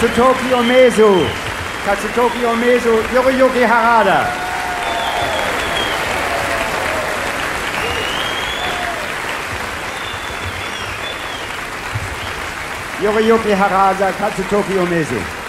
Kazutoki Umezu. Kazutoki Umezu, Yoriyuki Harada. Yoriyuki Harada, Kazutoki Umezu.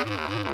Ha ha ha ha!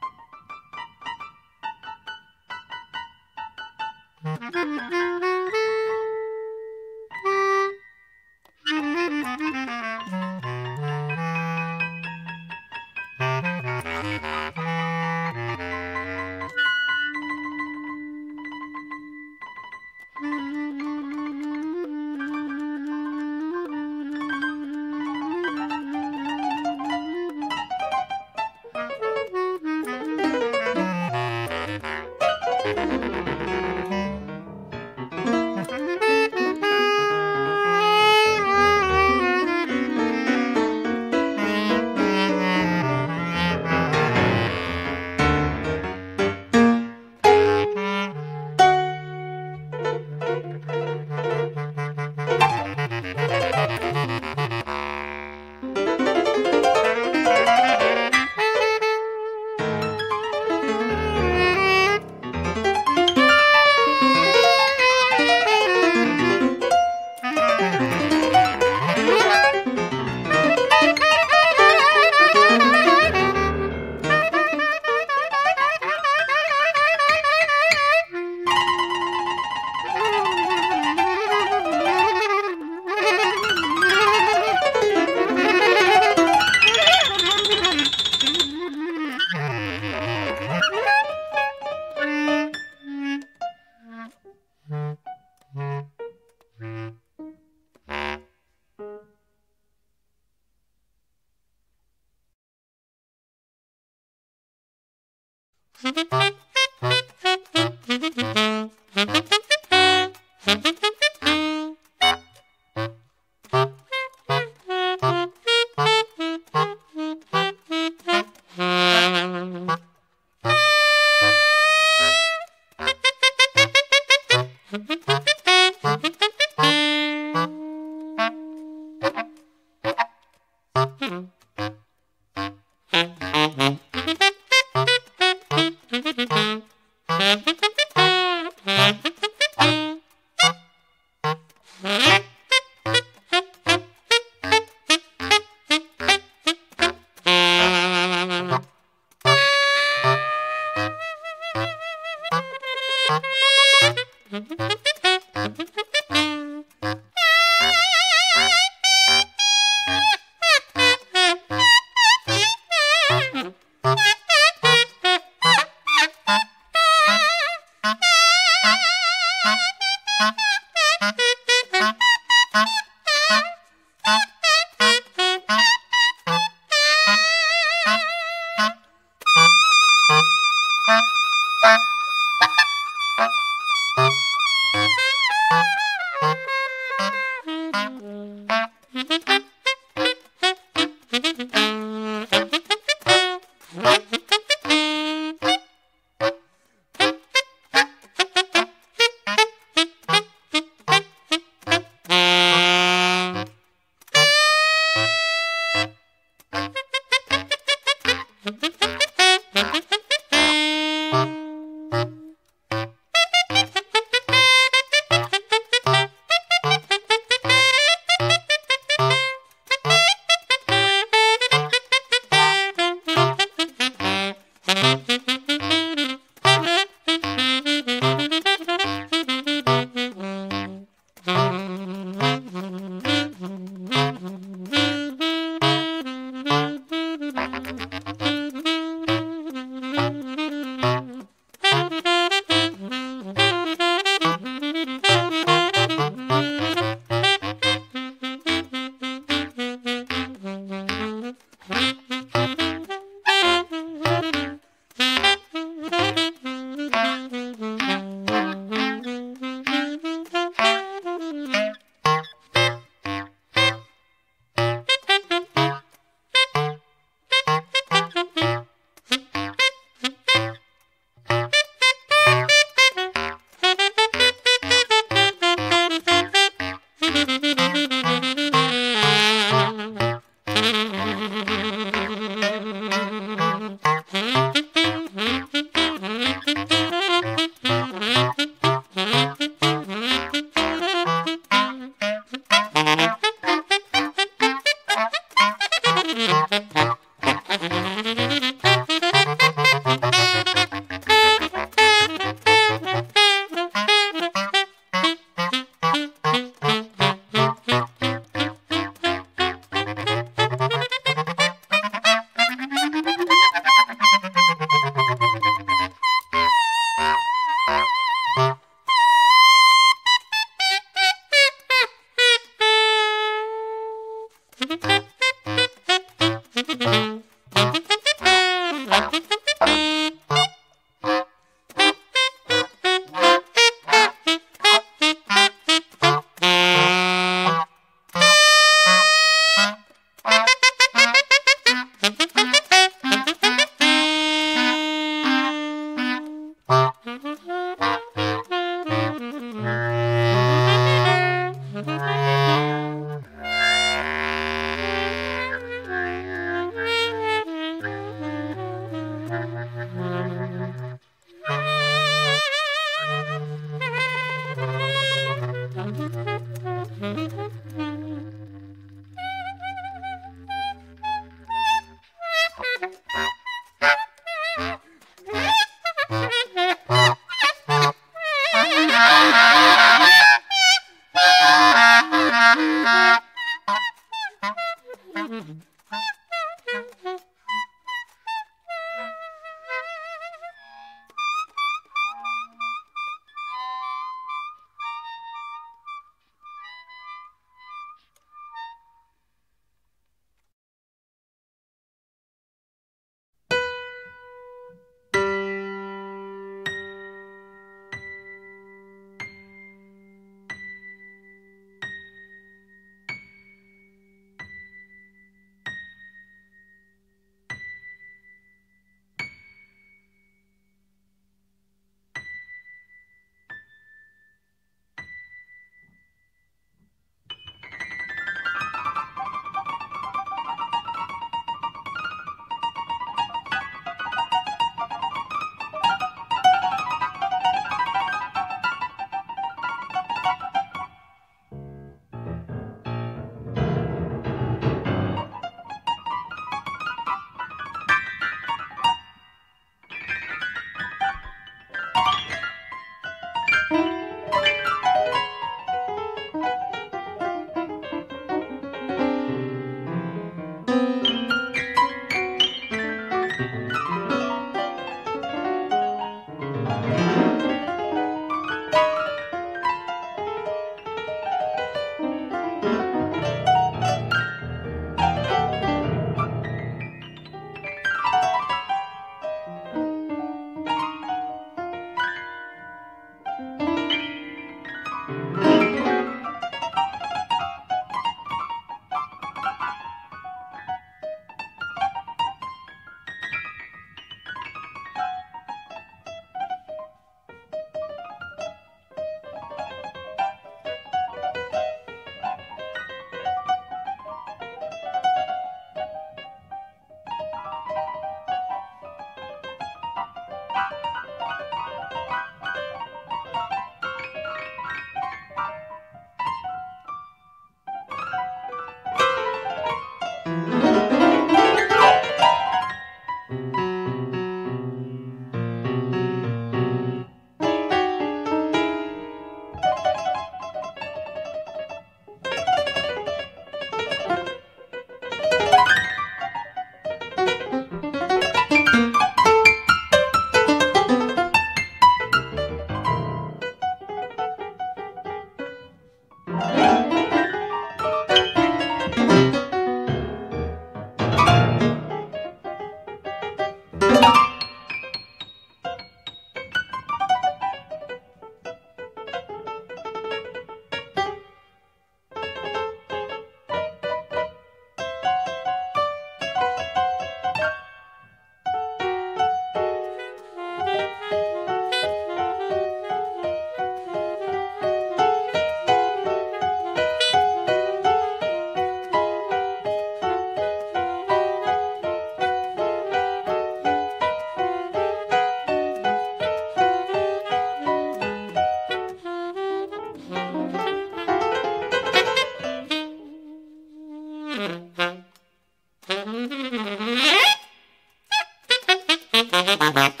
Ha ha ha.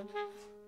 Mm-hmm.